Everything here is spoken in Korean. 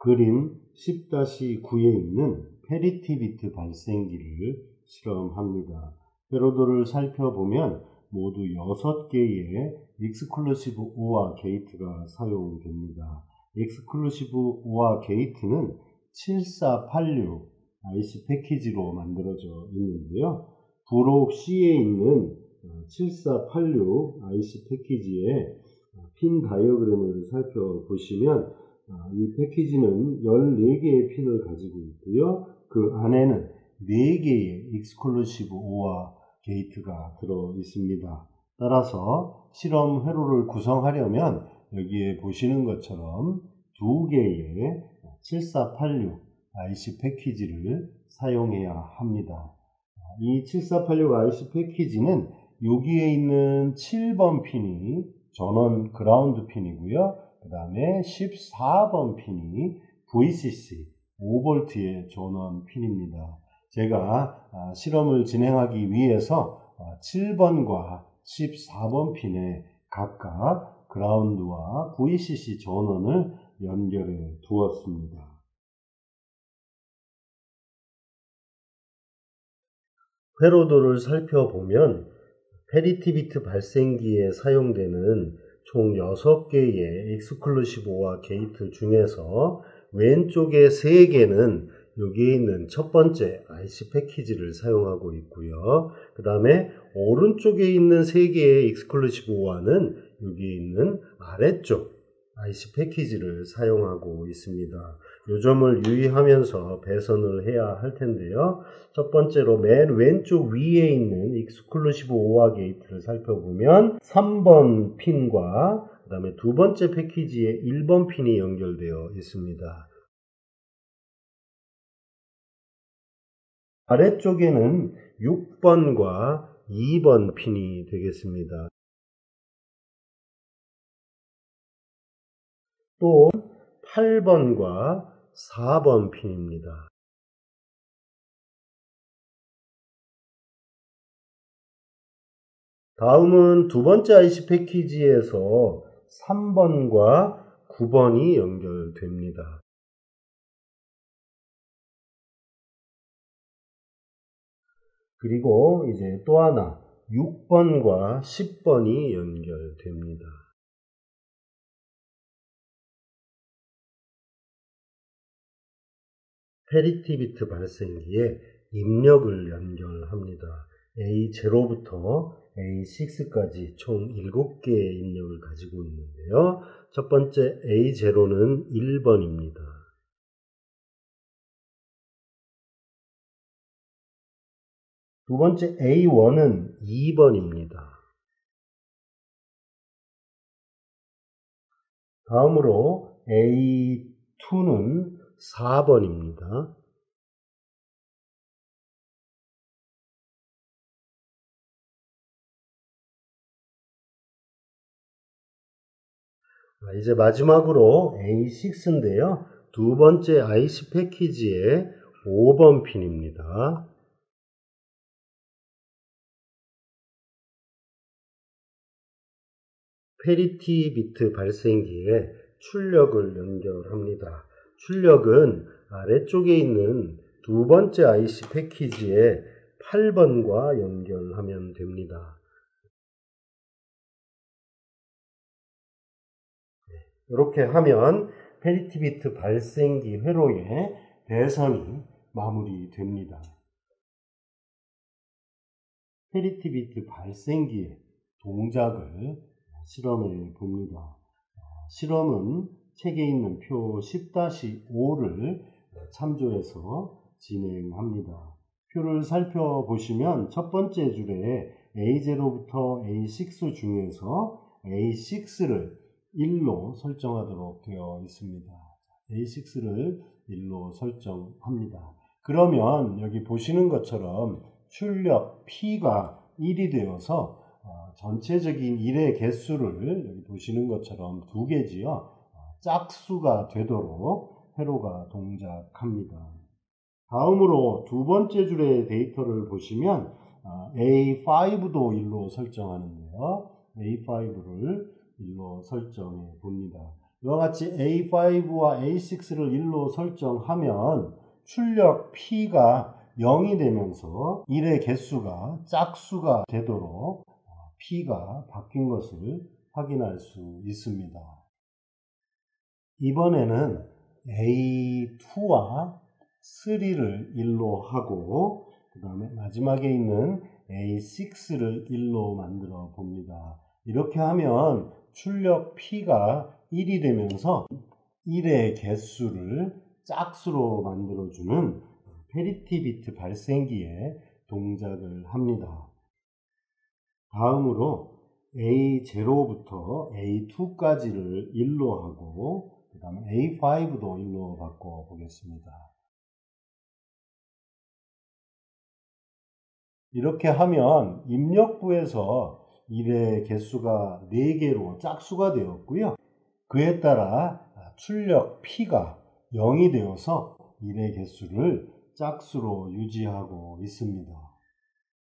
그림 10-9에 있는 parity bit 발생기를 실험합니다. 회로도를 살펴보면 모두 6개의 exclusive OR gate가 사용됩니다. exclusive OR gate는 7486 IC 패키지로 만들어져 있는데요. 부록 C에 있는 7486 IC 패키지의 핀 다이어그램을 살펴보시면 이 패키지는 14개의 핀을 가지고 있고요. 그 안에는 4개의 exclusive OR gate가 들어 있습니다. 따라서 실험 회로를 구성하려면 여기에 보시는 것처럼 두 개의 7486 IC 패키지를 사용해야 합니다. 이 7486 IC 패키지는 여기에 있는 7번 핀이 전원 그라운드 핀이고요. 그 다음에 14번 핀이 VCC 5V의 전원 핀입니다. 제가 아, 실험을 진행하기 위해서 7번과 아, 14번 핀에 각각 그라운드와 VCC 전원을 연결해 두었습니다. 회로도를 살펴보면 parity bit 발생기에 사용되는 총 6개의 exclusive OR gate 중에서 왼쪽에 3개는 여기에 있는 첫 번째 IC 패키지를 사용하고 있고요. 그 다음에 오른쪽에 있는 3개의 exclusive OR는 여기에 있는 아래쪽 IC 패키지를 사용하고 있습니다. 요 점을 유의하면서 배선을 해야 할 텐데요. 첫 번째로 맨 왼쪽 위에 있는 exclusive OR gate를 살펴보면 3번 핀과 그 다음에 두 번째 패키지에 1번 핀이 연결되어 있습니다. 아래쪽에는 6번과 2번 핀이 되겠습니다. 또 8번과 4번 핀입니다. 다음은 두 번째 IC 패키지에서 3번과 9번이 연결됩니다. 그리고 이제 또 하나 6번과 10번이 연결됩니다. 패리티 비트 발생기에 입력을 연결합니다. A0부터 A6까지 총 7개의 입력을 가지고 있는데요. 첫 번째 A0는 1번입니다. 두 번째 A1은 2번입니다. 다음으로 A2는 4번입니다. 이제 마지막으로 A6인데요. 두 번째 IC 패키지의 5번 핀입니다. 패리티 비트 발생기에 출력을 연결합니다. 출력은 아래쪽에 있는 두 번째 IC 패키지에 8번과 연결하면 됩니다. 이렇게 하면 패리티 비트 발생기 회로의 배선이 마무리됩니다. 패리티 비트 발생기의 동작을 실험해 봅니다. 실험은 책에 있는 표 10-5를 참조해서 진행합니다. 표를 살펴보시면 첫 번째 줄에 A0부터 A6 중에서 A6를 1로 설정하도록 되어 있습니다. A6를 1로 설정합니다. 그러면 여기 보시는 것처럼 출력 P가 1이 되어서 어, 전체적인 일의 개수를 여기 보시는 것처럼 두 개지요. 짝수가 되도록 회로가 동작합니다. 다음으로 두 번째 줄의 데이터를 보시면 아, A5도 1로 설정하는데요. A5를 1로 설정해 봅니다. 이와 같이 A5와 A6를 1로 설정하면 출력 P가 0이 되면서 1의 개수가 짝수가 되도록 P가 바뀐 것을 확인할 수 있습니다. 이번에는 A2와 3를 1로 하고 그 다음에 마지막에 있는 A6를 1로 만들어 봅니다. 이렇게 하면 출력 P가 1이 되면서 1의 개수를 짝수로 만들어주는 패리티 비트 발생기에 동작을 합니다. 다음으로 A0부터 A2까지를 1로 하고 그 다음에 A5도 1로 바꿔 보겠습니다. 이렇게 하면 입력부에서 1의 개수가 4개로 짝수가 되었고요. 그에 따라 출력 P가 0이 되어서 1의 개수를 짝수로 유지하고 있습니다.